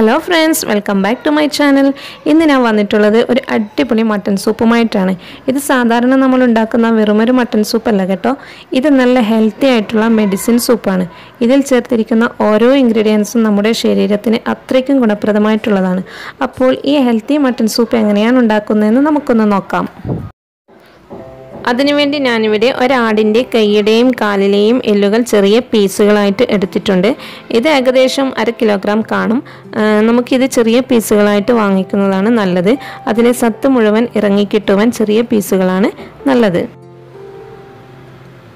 Hello friends welcome back to my channel ഇന്ന് ഞാൻ വന്നിട്ടുള്ളത് ഒരു അടിപൊളി മട്ടൻ സൂപ്പുമായിട്ടാണ് ഇത് സാധാരണ നമ്മൾ ഉണ്ടാക്കുന്ന വെറുമൊരു മട്ടൻ സൂപ്പല്ല കേട്ടോ. ഇത് നല്ല ഹെൽത്തി ആയിട്ടുള്ള മെഡിസിൻ സൂപ്പാണ് ഇതിൽ ചേർത്തിരിക്കുന്ന ഓരോ ഇൻഗ്രീഡിയൻസും നമ്മുടെ ശരീരത്തിന് അത്രയ്ക്കും ഗുണപ്രദമായിട്ടുള്ളതാണ്. അപ്പോൾ ഈ ഹെൽത്തി മട്ടൻ സൂപ്പ് എങ്ങനെയാണ് ഉണ്ടാക്കുന്നതെന്ന് നമുക്കൊന്ന് നോക്കാം. അതിനുവേണ്ടി ഞാനിവിടെ ഒരാടിന്റെ കൈയുടെയും കാലിലെയും എല്ലുകൾ ചെറിയ പീസുകളായിട്ട് എടുത്തിട്ടുണ്ട്. ഇത് ഏകദേശം അര കിലോഗ്രാം കാണും. നമുക്കിത് ചെറിയ പീസുകളായിട്ട് വാങ്ങിക്കുന്നതാണ് നല്ലത്. അതിലെ സത്ത് മുഴുവൻ ഇറങ്ങിക്കിട്ടുവാൻ ചെറിയ പീസുകളാണ് നല്ലത്.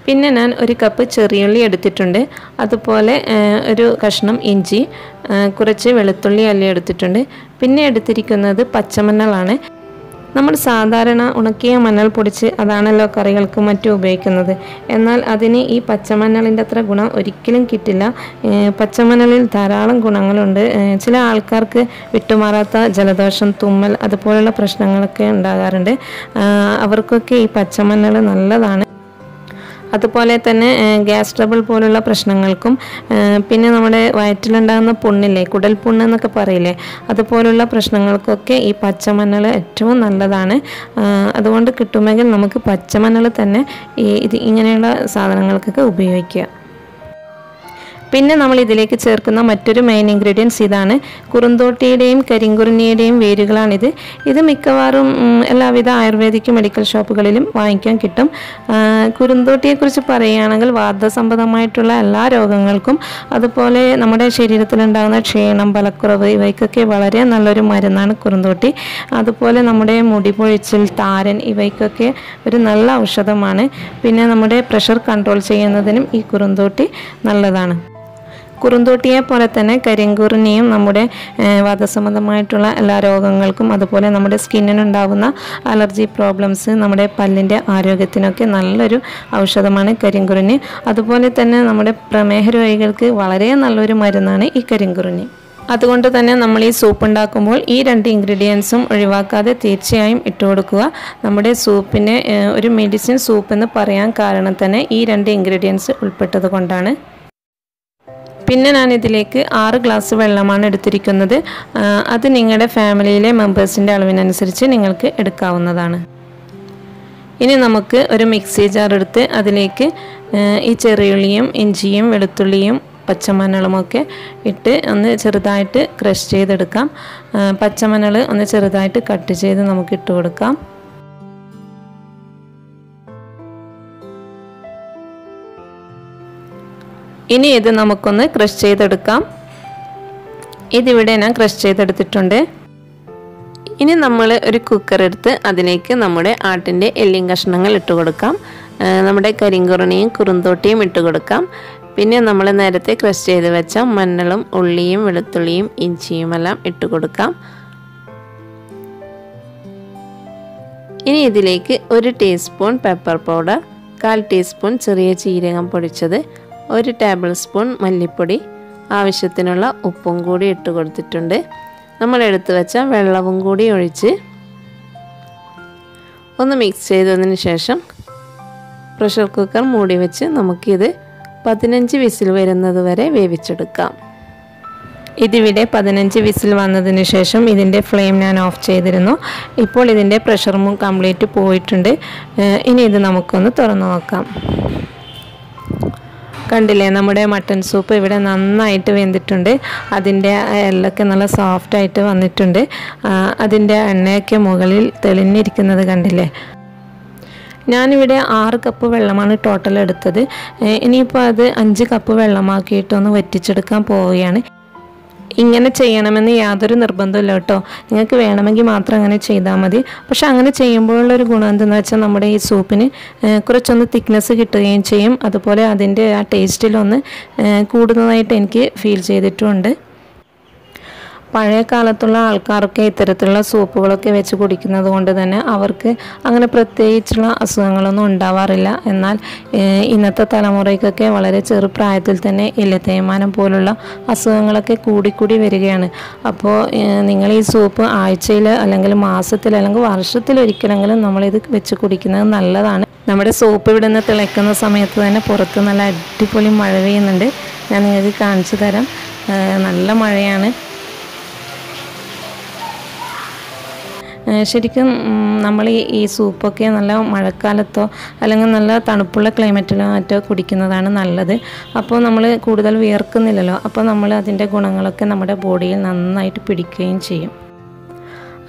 പിന്നെ ഞാൻ ഒരു കപ്പ് ചെറിയുള്ളി എടുത്തിട്ടുണ്ട്. അതുപോലെ ഒരു കഷ്ണം ഇഞ്ചി കുറച്ച് വെളുത്തുള്ളി അല്ലി എടുത്തിട്ടുണ്ട്. പിന്നെ എടുത്തിരിക്കുന്നത് പച്ചമഞ്ഞളാണ്. നമ്മൾ സാധാരണ ഉണക്കിയ മഞ്ഞൾ പൊടിച്ച് അതാണല്ലോ കറികൾക്ക് മറ്റും ഉപയോഗിക്കുന്നത്. എന്നാൽ അതിന് ഈ പച്ചമഞ്ഞളിന്റെ അത്ര ഗുണം ഒരിക്കലും കിട്ടില്ല. പച്ചമഞ്ഞളിൽ ധാരാളം ഗുണങ്ങളുണ്ട്. ചില ആൾക്കാർക്ക് വിട്ടുമാറാത്ത ജലദോഷം തുമ്മൽ അതുപോലുള്ള പ്രശ്നങ്ങളൊക്കെ ഉണ്ടാകാറുണ്ട്. അവർക്കൊക്കെ ഈ പച്ചമഞ്ഞൾ നല്ലതാണ്. അതുപോലെ തന്നെ ഗ്യാസ് ട്രബിൾ പോലുള്ള പ്രശ്നങ്ങൾക്കും പിന്നെ നമ്മുടെ വയറ്റിലുണ്ടാകുന്ന പുണ്ണില്ലേ കുടൽ പുണ്ണ് എന്നൊക്കെ പറയില്ലേ അതുപോലുള്ള പ്രശ്നങ്ങൾക്കൊക്കെ ഈ പച്ചമഞ്ഞൾ ഏറ്റവും നല്ലതാണ്. അതുകൊണ്ട് കിട്ടുമെങ്കിൽ നമുക്ക് പച്ചമഞ്ഞൾ തന്നെ ഈ ഇത് ഇങ്ങനെയുള്ള സാധനങ്ങൾക്കൊക്കെ ഉപയോഗിക്കുക. പിന്നെ നമ്മൾ ഇതിലേക്ക് ചേർക്കുന്ന മറ്റൊരു മെയിൻ ഇൻഗ്രീഡിയൻസ് ഇതാണ്. കുറുന്തോട്ടിയുടെയും കരിങ്കുറിഞ്ഞിയുടെയും വേരുകളാണിത്. ഇത് മിക്കവാറും എല്ലാവിധ ആയുർവേദിക് മെഡിക്കൽ ഷോപ്പുകളിലും വാങ്ങിക്കാൻ കിട്ടും. കുറുന്തോട്ടിയെക്കുറിച്ച് പറയുകയാണെങ്കിൽ വാർദ്ധസംബന്ധമായിട്ടുള്ള എല്ലാ രോഗങ്ങൾക്കും അതുപോലെ നമ്മുടെ ശരീരത്തിലുണ്ടാകുന്ന ക്ഷീണം ബലക്കുറവ് ഇവയ്ക്കൊക്കെ വളരെ നല്ലൊരു മരുന്നാണ് കുറുന്തോട്ടി. അതുപോലെ നമ്മുടെ മുടി പൊഴിച്ചിൽ താരൻ ഇവയ്ക്കൊക്കെ ഒരു നല്ല ഔഷധമാണ്. പിന്നെ നമ്മുടെ പ്രഷർ കൺട്രോൾ ചെയ്യുന്നതിനും ഈ കുറുന്തോട്ടി നല്ലതാണ്. കുറുന്തോട്ടിയെ പോലെ തന്നെ കരിങ്കുറിനെയും നമ്മുടെ വധസംബന്ധമായിട്ടുള്ള എല്ലാ രോഗങ്ങൾക്കും അതുപോലെ നമ്മുടെ സ്കിന്നിനുണ്ടാകുന്ന അലർജി പ്രോബ്ലംസ് നമ്മുടെ പല്ലിന്റെ ആരോഗ്യത്തിനൊക്കെ നല്ലൊരു ഔഷധമാണ് കരിങ്കുറിന്. അതുപോലെ തന്നെ നമ്മുടെ പ്രമേഹ രോഗികൾക്ക് വളരെ നല്ലൊരു മരുന്നാണ് ഈ കരിങ്കുറിന്. അതുകൊണ്ട് തന്നെ നമ്മൾ ഈ സൂപ്പ് ഉണ്ടാക്കുമ്പോൾ ഈ രണ്ട് ഇൻഗ്രീഡിയൻസും ഒഴിവാക്കാതെ തീർച്ചയായും ഇട്ട് കൊടുക്കുക. നമ്മുടെ സൂപ്പിന് ഒരു മെഡിസിൻ സൂപ്പ് എന്ന് പറയാൻ കാരണം തന്നെ ഈ രണ്ട് ഇൻഗ്രീഡിയൻസ് ഉൾപ്പെട്ടത് കൊണ്ടാണ്. പിന്നെ ഞാൻ ഇതിലേക്ക് ആറ് ഗ്ലാസ് വെള്ളമാണ് എടുത്തിരിക്കുന്നത്. അത് നിങ്ങളുടെ ഫാമിലിയിലെ മെമ്പേഴ്സിന്റെ അളവിനനുസരിച്ച് നിങ്ങൾക്ക് എടുക്കാവുന്നതാണ്. ഇനി നമുക്ക് ഒരു മിക്സി ജാർ എടുത്ത് അതിലേക്ക് ഈ ചെറിയുള്ളിയും ഇഞ്ചിയും വെളുത്തുള്ളിയും പച്ചമഞ്ഞളുമൊക്കെ ഇട്ട് ഒന്ന് ചെറുതായിട്ട് ക്രഷ് ചെയ്തെടുക്കാം. പച്ചമഞ്ഞൾ ഒന്ന് ചെറുതായിട്ട് കട്ട് ചെയ്ത് നമുക്ക് ഇട്ട് കൊടുക്കാം. ഇനി ഇത് നമുക്കൊന്ന് ക്രഷ് ചെയ്തെടുക്കാം. ഇതിവിടെ ഞാൻ ക്രഷ് ചെയ്തെടുത്തിട്ടുണ്ട്. ഇനി നമ്മൾ ഒരു കുക്കർ എടുത്ത് അതിലേക്ക് നമ്മുടെ ആട്ടിന്റെ എല്ലിൻ കഷ്ണങ്ങൾ ഇട്ട് കൊടുക്കാം. നമ്മുടെ കരിങ്കുറണിയും കുറുന്തോട്ടിയും ഇട്ട് കൊടുക്കാം. പിന്നെ നമ്മൾ നേരത്തെ ക്രഷ് ചെയ്ത് വെച്ച മഞ്ഞളും ഉള്ളിയും വെളുത്തുള്ളിയും ഇഞ്ചിയുമെല്ലാം ഇട്ട് കൊടുക്കാം. ഇനി ഇതിലേക്ക് ഒരു ടീസ്പൂൺ പെപ്പർ പൗഡർ കാൽ ടീസ്പൂൺ ചെറിയ ജീരകം പൊടിച്ചത് ഒരു ടേബിൾ സ്പൂൺ മല്ലിപ്പൊടി. ആവശ്യത്തിനുള്ള ഉപ്പും കൂടി ഇട്ട് കൊടുത്തിട്ടുണ്ട്. നമ്മൾ എടുത്തു വെച്ച വെള്ളവും കൂടി ഒഴിച്ച് ഒന്ന് മിക്സ് ചെയ്തതിന് ശേഷം പ്രഷർ കുക്കർ മൂടി വെച്ച് നമുക്കിത് പതിനഞ്ച് വിസിൽ വരുന്നത് വരെ വേവിച്ചെടുക്കാം. ഇതിവിടെ പതിനഞ്ച് വിസിൽ വന്നതിന് ശേഷം ഇതിന്റെ ഫ്ലെയിം ഞാൻ ഓഫ് ചെയ്തിരുന്നു. ഇപ്പോൾ ഇതിന്റെ പ്രഷറും കംപ്ലീറ്റ് പോയിട്ടുണ്ട്. ഇനി ഇത് നമുക്കൊന്ന് തുറന്നു നോക്കാം. കണ്ടില്ലേ നമ്മുടെ മട്ടൺ സൂപ്പ് ഇവിടെ നന്നായിട്ട് വെന്തിട്ടുണ്ട്. അതിന്റെ എല്ലൊക്കെ നല്ല സോഫ്റ്റായിട്ട് വന്നിട്ടുണ്ട്. അതിന്റെ എണ്ണയൊക്കെ മുകളിൽ തെളിഞ്ഞിരിക്കുന്നത് കണ്ടില്ലേ? ഞാനിവിടെ ആറ് കപ്പ് വെള്ളമാണ് ടോട്ടൽ എടുത്തത്. ഇനിയിപ്പോൾ അത് അഞ്ച് കപ്പ് വെള്ളമാക്കിയിട്ടൊന്ന് വറ്റിച്ചെടുക്കാൻ പോവുകയാണ്. ഇങ്ങനെ ചെയ്യണമെന്ന് യാതൊരു നിർബന്ധമില്ല കേട്ടോ. നിങ്ങൾക്ക് വേണമെങ്കിൽ മാത്രം അങ്ങനെ ചെയ്താൽ മതി. പക്ഷെ അങ്ങനെ ചെയ്യുമ്പോഴുള്ള ഒരു ഗുണം എന്തെന്ന് വെച്ചാൽ നമ്മുടെ ഈ സൂപ്പിന് കുറച്ചൊന്ന് തിക്നെസ് കിട്ടുകയും ചെയ്യും. അതുപോലെ അതിന്റെ ആ ടേസ്റ്റിലൊന്ന് കൂടുന്നതായിട്ട് എനിക്ക് ഫീൽ ചെയ്തിട്ടുമുണ്ട്. പഴയ കാലത്തുള്ള ആൾക്കാർക്ക് ഇത്തരത്തിലുള്ള സൂപ്പുകളൊക്കെ വെച്ച് കുടിക്കുന്നത് കൊണ്ട് തന്നെ അവർക്ക് അങ്ങനെ പ്രത്യേകിച്ചുള്ള അസുഖങ്ങളൊന്നും ഉണ്ടാവാറില്ല. എന്നാൽ ഇന്നത്തെ തലമുറയ്ക്കൊക്കെ വളരെ ചെറുപ്രായത്തിൽ തന്നെ ഇല്ല പോലുള്ള അസുഖങ്ങളൊക്കെ കൂടിക്കൂടി വരികയാണ്. അപ്പോൾ നിങ്ങൾ ഈ സൂപ്പ് ആഴ്ചയിൽ അല്ലെങ്കിൽ മാസത്തിൽ അല്ലെങ്കിൽ വർഷത്തിൽ ഒരിക്കലെങ്കിലും നമ്മളിത് വെച്ച് കുടിക്കുന്നത് നല്ലതാണ്. നമ്മുടെ സോപ്പ് ഇവിടെ നിന്ന് തിളയ്ക്കുന്ന സമയത്ത് തന്നെ പുറത്ത് നല്ല അടിപൊളി മഴ പെയ്യുന്നുണ്ട്. ഞാൻ നിങ്ങൾക്ക് കാണിച്ചു തരാം. നല്ല മഴയാണ്. ശരിക്കും നമ്മൾ ഈ സൂപ്പൊക്കെ നല്ല മഴക്കാലത്തോ അല്ലെങ്കിൽ നല്ല തണുപ്പുള്ള ക്ലൈമറ്റിലോ മറ്റോ കുടിക്കുന്നതാണ് നല്ലത്. അപ്പോൾ നമ്മൾ കൂടുതൽ വിയർക്കുന്നില്ലല്ലോ. അപ്പോൾ നമ്മൾ അതിന്റെ ഗുണങ്ങളൊക്കെ നമ്മുടെ ബോഡിയിൽ നന്നായിട്ട് പിടിക്കുകയും ചെയ്യും.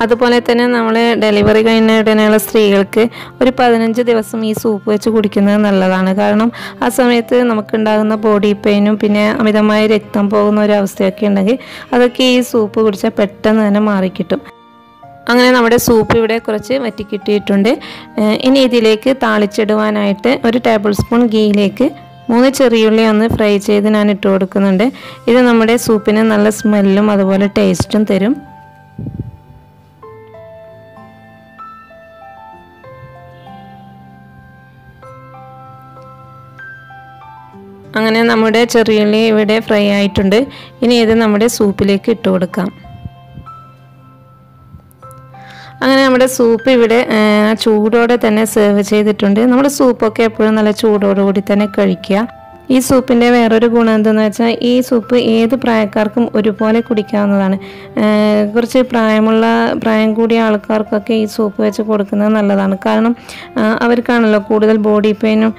അതുപോലെ തന്നെ നമ്മൾ ഡെലിവറി കഴിഞ്ഞ ഉടനെയുള്ള സ്ത്രീകൾക്ക് ഒരു പതിനഞ്ച് ദിവസം ഈ സൂപ്പ് വെച്ച് കുടിക്കുന്നത് നല്ലതാണ്. കാരണം ആ സമയത്ത് നമുക്കുണ്ടാകുന്ന ബോഡി പെയിനും പിന്നെ അമിതമായ രക്തം പോകുന്ന ഒരു അവസ്ഥയൊക്കെ ഉണ്ടെങ്കിൽ അതൊക്കെ ഈ സൂപ്പ് കുടിച്ചാൽ പെട്ടെന്ന് തന്നെ മാറിക്കിട്ടും. അങ്ങനെ നമ്മുടെ സൂപ്പ് ഇവിടെ കുറച്ച് വറ്റിക്കിട്ടിയിട്ടുണ്ട്. ഇനി ഇതിലേക്ക് താളിച്ചിടുവാനായിട്ട് ഒരു ടേബിൾ സ്പൂൺ ഗീയിലേക്ക് മൂന്ന് ചെറിയുള്ളി ഒന്ന് ഫ്രൈ ചെയ്ത് ഞാൻ ഇട്ട് കൊടുക്കുന്നുണ്ട്. ഇത് നമ്മുടെ സൂപ്പിന് നല്ല സ്മെല്ലും അതുപോലെ ടേസ്റ്റും തരും. അങ്ങനെ നമ്മുടെ ചെറിയുള്ളി ഇവിടെ ഫ്രൈ ആയിട്ടുണ്ട്. ഇനി ഇത് നമ്മുടെ സൂപ്പിലേക്ക് ഇട്ട് കൊടുക്കാം. അങ്ങനെ നമ്മുടെ സൂപ്പ് ഇവിടെ ചൂടോടെ തന്നെ സെർവ് ചെയ്തിട്ടുണ്ട്. നമ്മുടെ സൂപ്പൊക്കെ എപ്പോഴും നല്ല ചൂടോടുകൂടി തന്നെ കഴിക്കുക. ഈ സൂപ്പിന്റെ വേറൊരു ഗുണം എന്തെന്ന് വെച്ചാൽ ഈ സൂപ്പ് ഏത് പ്രായക്കാർക്കും ഒരുപോലെ കുടിക്കാവുന്നതാണ്. കുറച്ച് പ്രായമുള്ള പ്രായം കൂടിയ ആൾക്കാർക്കൊക്കെ ഈ സൂപ്പ് വെച്ച് കൊടുക്കുന്നത് നല്ലതാണ്. കാരണം അവർക്കാണല്ലോ കൂടുതൽ ബോഡി പെയിനും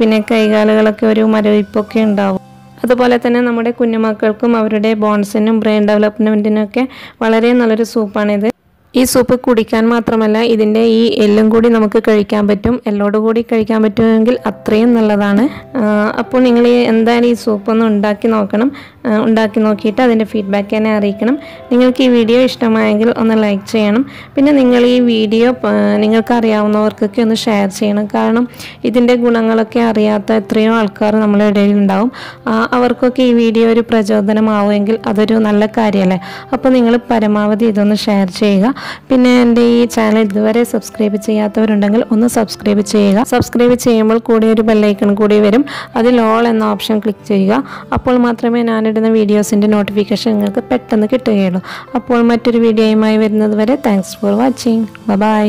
പിന്നെ കൈകാലുകളൊക്കെ ഒരു മരവിപ്പൊക്കെ ഉണ്ടാവും. അതുപോലെ തന്നെ നമ്മുടെ കുഞ്ഞുമക്കൾക്കും അവരുടെ ബോൺസിനും ബ്രെയിൻ ഡെവലപ്മെന്റിനും ഒക്കെ വളരെ നല്ലൊരു സൂപ്പാണിത്. ഈ സൂപ്പ് കുടിക്കാൻ മാത്രമല്ല ഇതിന്റെ ഈ എല്ലും കൂടി നമുക്ക് കഴിക്കാൻ പറ്റും. എല്ലോട് കൂടി കഴിക്കാൻ പറ്റുമെങ്കിൽ അത്രയും നല്ലതാണ്. അപ്പോൾ നിങ്ങൾ എന്തായാലും ഈ സൂപ്പ് ഒന്ന് ഉണ്ടാക്കി നോക്കണം. ഉണ്ടാക്കി നോക്കിയിട്ട് അതിന്റെ ഫീഡ്ബാക്ക് എന്നെ അറിയിക്കണം. നിങ്ങൾക്ക് ഈ വീഡിയോ ഇഷ്ടമായെങ്കിൽ ഒന്ന് ലൈക്ക് ചെയ്യണം. പിന്നെ നിങ്ങൾ ഈ വീഡിയോ നിങ്ങൾക്ക് അറിയാവുന്നവർക്കൊക്കെ ഒന്ന് ഷെയർ ചെയ്യണം. കാരണം ഇതിന്റെ ഗുണങ്ങളൊക്കെ അറിയാത്ത എത്രയോ ആൾക്കാർ നമ്മുടെ ഇടയിൽ ഉണ്ടാവും. അവർക്കൊക്കെ ഈ വീഡിയോ ഒരു പ്രചോദനമാവുമെങ്കിൽ അതൊരു നല്ല കാര്യമല്ലേ അപ്പോൾ നിങ്ങൾ പരമാവധി ഇതൊന്ന് ഷെയർ ചെയ്യുക. പിന്നെ എന്റെ ഈ ചാനൽ ഇതുവരെ സബ്സ്ക്രൈബ് ചെയ്യാത്തവരുണ്ടെങ്കിൽ ഒന്ന് സബ്സ്ക്രൈബ് ചെയ്യുക. സബ്സ്ക്രൈബ് ചെയ്യുമ്പോൾ കൂടി ഒരു ബെല്ലൈക്കൺ കൂടി വരും. അതിൽ ഓൾ എന്ന ഓപ്ഷൻ ക്ലിക്ക് ചെയ്യുക. അപ്പോൾ മാത്രമേ ഞാനിടുന്ന വീഡിയോസിന്റെ നോട്ടിഫിക്കേഷൻ നിങ്ങൾക്ക് പെട്ടെന്ന് കിട്ടുകയുള്ളൂ. അപ്പോൾ മറ്റൊരു വീഡിയോയുമായി വരുന്നത് വരെ താങ്ക്സ് ഫോർ വാച്ചിങ് ബൈ